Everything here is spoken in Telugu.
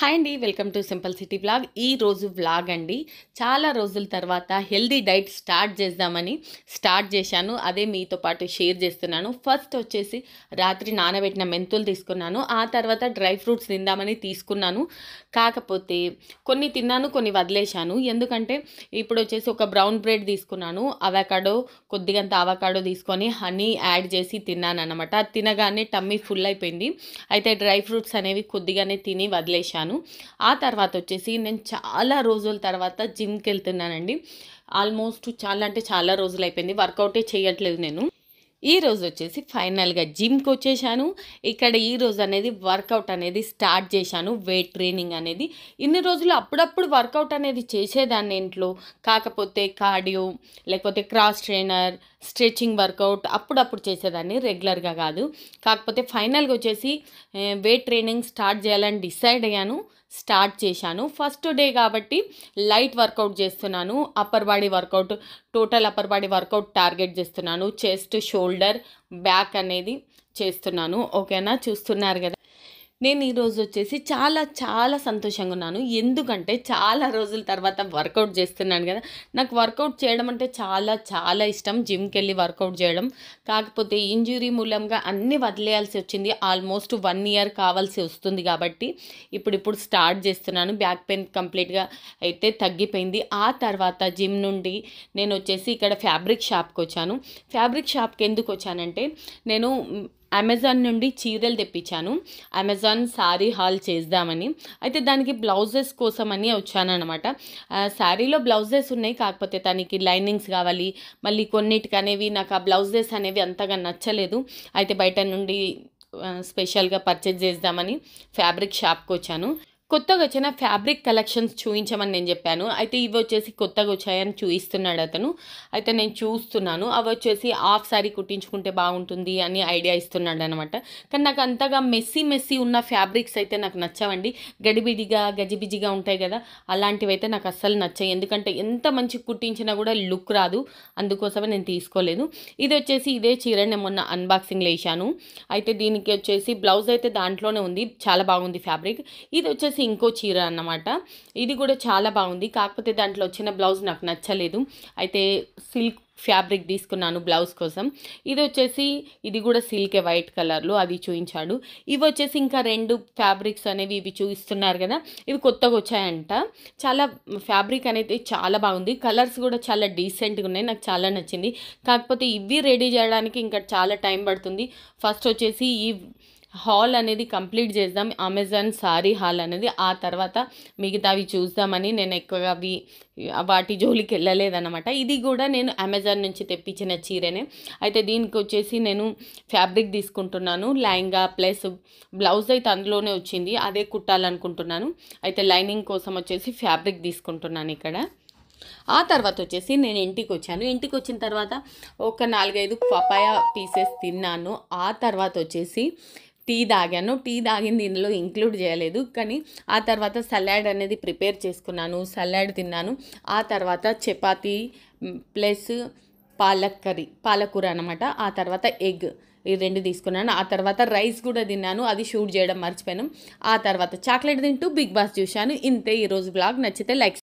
హాయ్ అండి welcome to simple city vlog. ఈ రోజు వ్లాగ్ అండి చాలా రోజుల తర్వాత హెల్దీ డైట్ స్టార్ట్ చేద్దామని స్టార్ట్ చేశాను. అదే మీతో పాటు షేర్ చేస్తున్నాను. ఫస్ట్ వచ్చేసి రాత్రి నానబెట్టిన మెంతులు తీసుకున్నాను. ఆ తర్వాత డ్రై ఫ్రూట్స్ తిందామని తీసుకున్నాను. కాకపోతే కొన్ని తిన్నాను కొన్ని వదిలేశాను. ఎందుకంటే ఇప్పుడు వచ్చేసి ఒక బ్రౌన్ బ్రెడ్ తీసుకున్నాను. అవకాడో కొద్దిగంత అవకాడో తీసుకొని హనీ యాడ్ చేసి తిన్నాను అనమాట తినగానే టమ్మీ ఫుల్ అయిపోయింది. అయితే డ్రై ఫ్రూట్స్ అనేవి కొద్దిగానే తిని వదిలేశాను. ఆ తర్వాత వచ్చేసి నేను చాలా రోజుల తర్వాత జిమ్కి వెళ్తున్నానండి. ఆల్మోస్ట్ చాలా అంటే చాలా రోజులు అయిపోయింది. వర్కౌటే చేయట్లేదు నేను. ఈ రోజు వచ్చేసి ఫైనల్గా జిమ్కి వచ్చేసాను. ఇక్కడ ఈ రోజు అనేది వర్కౌట్ అనేది స్టార్ట్ చేశాను. వెయిట్ ట్రైనింగ్ అనేది. ఇన్ని రోజులు అప్పుడప్పుడు వర్కౌట్ అనేది చేసేదాన్ని ఇంట్లో. కాకపోతే కార్డియో లేకపోతే క్రాస్ ట్రైనర్ స్ట్రెచింగ్ వర్కౌట్ అప్పుడప్పుడు చేసేదాన్ని రెగ్యులర్గా కాదు. కాకపోతే ఫైనల్గా వచ్చేసి వెయిట్ ట్రైనింగ్ స్టార్ట్ చేయాలని డిసైడ్ అయ్యాను. స్టార్ట్ చేశాను. ఫస్ట్ డే కాబట్టి లైట్ వర్కౌట్ చేస్తున్నాను. Upper body workout total upper body workout target చేస్తున్నాను. చెస్ట్ షోల్డర్ బ్యాక్ అనేది చేస్తున్నాను. ఓకేనా? చూస్తున్నారు కదా. నేను ఈరోజు వచ్చేసి చాలా చాలా సంతోషంగా ఉన్నాను. ఎందుకంటే చాలా రోజుల తర్వాత వర్కౌట్ చేస్తున్నాను కదా. నాకు వర్కౌట్ చేయడం అంటే చాలా చాలా ఇష్టం. జిమ్కి వెళ్ళి వర్కౌట్ చేయడం. కాకపోతే ఇంజురీ మూలంగా అన్నీ వదిలేయాల్సి వచ్చింది. ఆల్మోస్ట్ వన్ ఇయర్ కావాల్సి వస్తుంది కాబట్టి ఇప్పుడు ఇప్పుడు స్టార్ట్ చేస్తున్నాను. బ్యాక్ పెయిన్ కంప్లీట్గా అయితే తగ్గిపోయింది. ఆ తర్వాత జిమ్ నుండి నేను వచ్చేసి ఇక్కడ ఫ్యాబ్రిక్ షాప్కి వచ్చాను. ఫ్యాబ్రిక్ షాప్కి ఎందుకు వచ్చానంటే నేను అమెజాన్ నుండి చీరలు తెప్పించాను. అమెజాన్ శారీ హాల్ చేద్దామని. అయితే దానికి బ్లౌజెస్ కోసమని వచ్చానమాట శారీలో బ్లౌజెస్ ఉన్నాయి. కాకపోతే దానికి లైనింగ్స్ కావాలి. మళ్ళీ కొన్నిటికి అనేవి నాకు ఆ బ్లౌజెస్ అనేవి అంతగా నచ్చలేదు. అయితే బయట నుండి స్పెషల్గా పర్చేజ్ చేద్దామని ఫ్యాబ్రిక్ షాప్కి వచ్చాను. కొత్తగా వచ్చిన ఫ్యాబ్రిక్ కలెక్షన్స్ చూపించమని నేను చెప్పాను. అయితే ఇవి వచ్చేసి కొత్తగా వచ్చాయని చూపిస్తున్నాడు అతను. అయితే నేను చూస్తున్నాను. అవి వచ్చేసి హాఫ్ సారీ కుట్టించుకుంటే బాగుంటుంది అని ఐడియా ఇస్తున్నాడు అనమాట కానీ నాకు అంతగా మెస్సీ మెస్సీ ఉన్న ఫ్యాబ్రిక్స్ అయితే నాకు నచ్చవండి. గడిబిడిగా గజిబిజిగా ఉంటాయి కదా అలాంటివి అయితే నాకు అస్సలు నచ్చాయి ఎందుకంటే ఎంత మంచి కుట్టించినా కూడా లుక్ రాదు. అందుకోసమే నేను తీసుకోలేదు. ఇది వచ్చేసి ఇదే చీర నేను మొన్న అన్బాక్సింగ్లో వేసాను అయితే దీనికి వచ్చేసి బ్లౌజ్ అయితే దాంట్లోనే ఉంది. చాలా బాగుంది ఫ్యాబ్రిక్. ఇది వచ్చేసి ఇంకో చీర అన్నమాట. ఇది కూడా చాలా బాగుంది. కాకపోతే దాంట్లో వచ్చిన బ్లౌజ్ నాకు నచ్చలేదు. అయితే సిల్క్ ఫ్యాబ్రిక్ తీసుకున్నాను బ్లౌజ్ కోసం. ఇది వచ్చేసి ఇది కూడా సిల్కే వైట్ కలర్లో అది చూపించాడు. ఇవి వచ్చేసి ఇంకా రెండు ఫ్యాబ్రిక్స్ అనేవి ఇవి చూపిస్తున్నారు కదా ఇవి కొత్తగా వచ్చాయంట. చాలా ఫ్యాబ్రిక్ అనేది చాలా బాగుంది. కలర్స్ కూడా చాలా డీసెంట్గా ఉన్నాయి. నాకు చాలా నచ్చింది. కాకపోతే ఇవి రెడీ చేయడానికి ఇంకా చాలా టైం పడుతుంది. ఫస్ట్ వచ్చేసి ఈ హాల్ అనేది కంప్లీట్ చేద్దాం. అమెజాన్ సారీ హాల్ అనేది ఆ తర్వాత మిగతావి చూద్దామని నేను ఎక్కువగా అవి వాటి జోలికి వెళ్ళలేదన్నమాట. ఇది కూడా నేను అమెజాన్ నుంచి తెప్పించిన చీరనే. అయితే దీనికి వచ్చేసి నేను ఫ్యాబ్రిక్ తీసుకుంటున్నాను. లైంగా ప్లస్ బ్లౌజ్ అయితే అందులోనే వచ్చింది. అదే కుట్టాలనుకుంటున్నాను. అయితే లైనింగ్ కోసం వచ్చేసి ఫ్యాబ్రిక్ తీసుకుంటున్నాను ఇక్కడ. ఆ తర్వాత వచ్చేసి నేను ఇంటికి వచ్చాను. ఇంటికి వచ్చిన తర్వాత ఒక నాలుగైదు పపాయ పీసెస్ తిన్నాను. ఆ తర్వాత వచ్చేసి టీ తాగాను. టీ తాగింది ఇందులో ఇంక్లూడ్ చేయలేదు. కానీ ఆ తర్వాత సలాడ్ అనేది ప్రిపేర్ చేసుకున్నాను. సలాడ్ తిన్నాను. ఆ తర్వాత చపాతీ ప్లస్ పాలక్ కర్రీ పాలకూర అనమాట ఆ తర్వాత ఎగ్ ఈ రెండు తీసుకున్నాను. ఆ తర్వాత రైస్ కూడా తిన్నాను. అది షూట్ చేయడం మర్చిపోయాను. ఆ తర్వాత చాక్లెట్ తింటూ బిగ్ బాస్ చూశాను. ఇంతే ఈరోజు బ్లాగ్ నచ్చితే లైక్